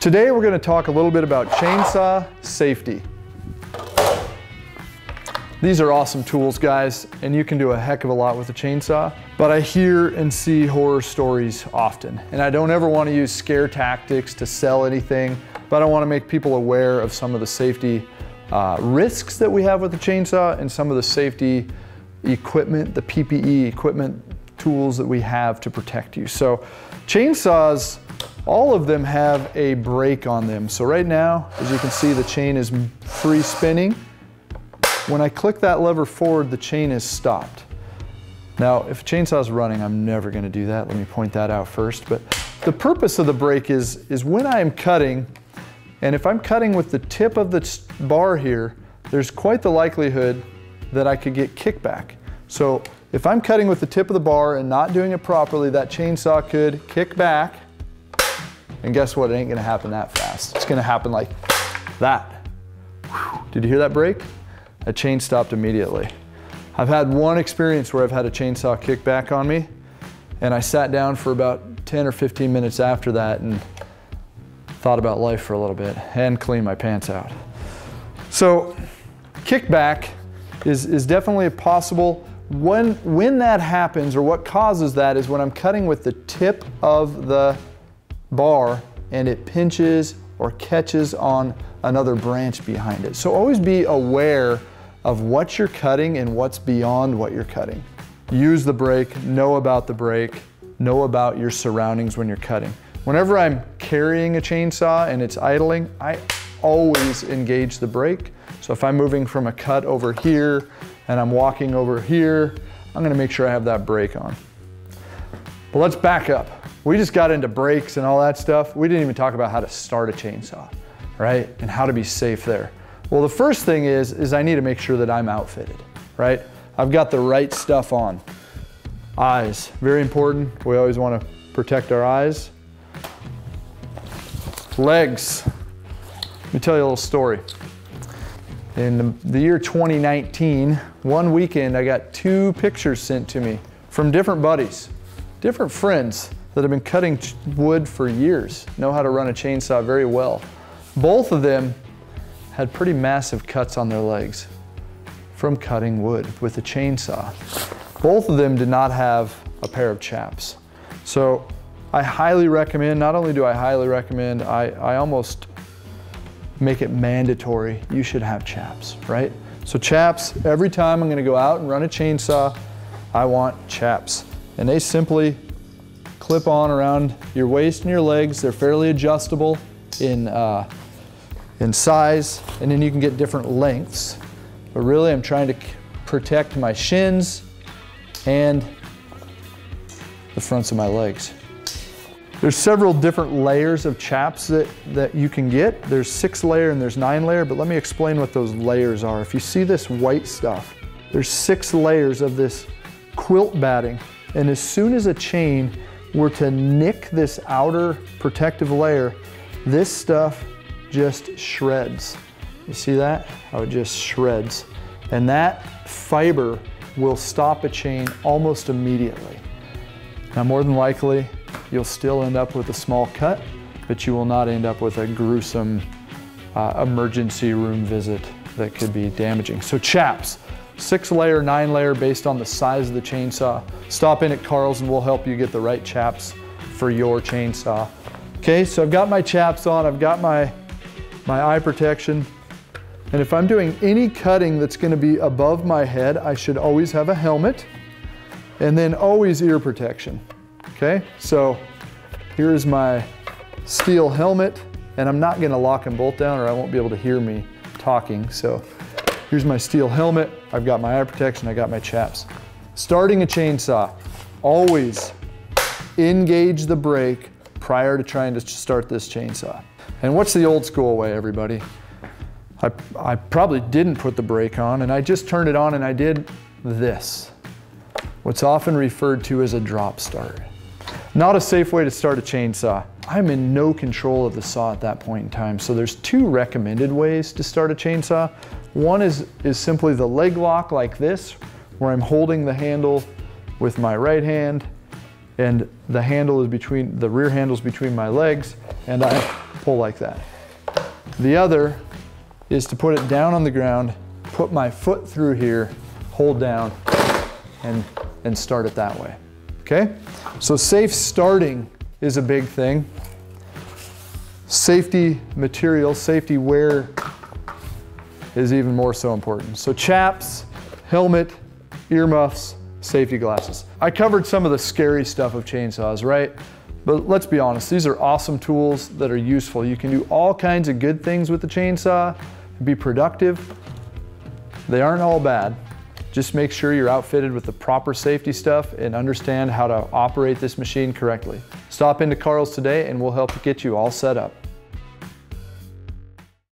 Today we're gonna talk a little bit about chainsaw safety. These are awesome tools, guys, and you can do a heck of a lot with a chainsaw. But I hear and see horror stories often, and I don't ever want to use scare tactics to sell anything, but I want to make people aware of some of the safety uh, risks that we have with the chainsaw and some of the safety equipment, the PPE equipment tools that we have to protect you. So chainsaws, all of them have a brake on them. So right now, as you can see, the chain is free spinning. When I click that lever forward, the chain is stopped. Now, if a chainsaw is running, I'm never gonna do that. Let me point that out first. But the purpose of the brake is, is when I am cutting, and if I'm cutting with the tip of the bar here, there's quite the likelihood that I could get kickback. So if I'm cutting with the tip of the bar and not doing it properly, that chainsaw could kick back. And guess what? It ain't gonna happen that fast. It's gonna happen like that. Did you hear that brake? a chain stopped immediately. I've had one experience where I've had a chainsaw kick back on me and I sat down for about 10 or 15 minutes after that and thought about life for a little bit and cleaned my pants out. So kickback is, is definitely possible. When, when that happens or what causes that is when I'm cutting with the tip of the bar and it pinches or catches on another branch behind it. So always be aware of what you're cutting and what's beyond what you're cutting. Use the brake, know about the brake, know about your surroundings when you're cutting. Whenever I'm carrying a chainsaw and it's idling, I always engage the brake. So if I'm moving from a cut over here and I'm walking over here, I'm gonna make sure I have that brake on. But let's back up. We just got into brakes and all that stuff. We didn't even talk about how to start a chainsaw, right? And how to be safe there. Well, the first thing is, is I need to make sure that I'm outfitted, right? I've got the right stuff on. Eyes, very important. We always want to protect our eyes. Legs. Let me tell you a little story. In the year 2019, one weekend I got two pictures sent to me from different buddies, different friends that have been cutting wood for years, know how to run a chainsaw very well. Both of them had pretty massive cuts on their legs from cutting wood with a chainsaw. Both of them did not have a pair of chaps. So I highly recommend, not only do I highly recommend, I, I almost make it mandatory, you should have chaps, right? So chaps, every time I'm gonna go out and run a chainsaw, I want chaps. And they simply clip on around your waist and your legs. They're fairly adjustable in uh, in size, and then you can get different lengths. But really I'm trying to protect my shins and the fronts of my legs. There's several different layers of chaps that, that you can get. There's six layer and there's nine layer, but let me explain what those layers are. If you see this white stuff, there's six layers of this quilt batting. And as soon as a chain were to nick this outer protective layer, this stuff just shreds. You see that? How it just shreds. And that fiber will stop a chain almost immediately. Now more than likely, you'll still end up with a small cut, but you will not end up with a gruesome uh, emergency room visit that could be damaging. So chaps, six layer, nine layer based on the size of the chainsaw. Stop in at Carl's and we'll help you get the right chaps for your chainsaw. Okay, so I've got my chaps on, I've got my my eye protection. And if I'm doing any cutting that's gonna be above my head, I should always have a helmet and then always ear protection, okay? So here's my Stihl helmet and I'm not gonna lock and bolt down or I won't be able to hear me talking. So here's my Stihl helmet. I've got my eye protection, I got my chaps. Starting a chainsaw, always engage the brake prior to trying to start this chainsaw. And what's the old school way, everybody? I, I probably didn't put the brake on and I just turned it on and I did this. What's often referred to as a drop start. Not a safe way to start a chainsaw. I'm in no control of the saw at that point in time. So there's two recommended ways to start a chainsaw. One is, is simply the leg lock like this, where I'm holding the handle with my right hand and the handle is between, the rear handle is between my legs and I pull like that. The other is to put it down on the ground, put my foot through here, hold down, and, and start it that way. Okay? So safe starting is a big thing. Safety material, safety wear is even more so important. So chaps, helmet, earmuffs, safety glasses. I covered some of the scary stuff of chainsaws, right? But let's be honest, these are awesome tools that are useful. You can do all kinds of good things with the chainsaw, be productive. They aren't all bad. Just make sure you're outfitted with the proper safety stuff and understand how to operate this machine correctly. Stop into Carl's today and we'll help get you all set up.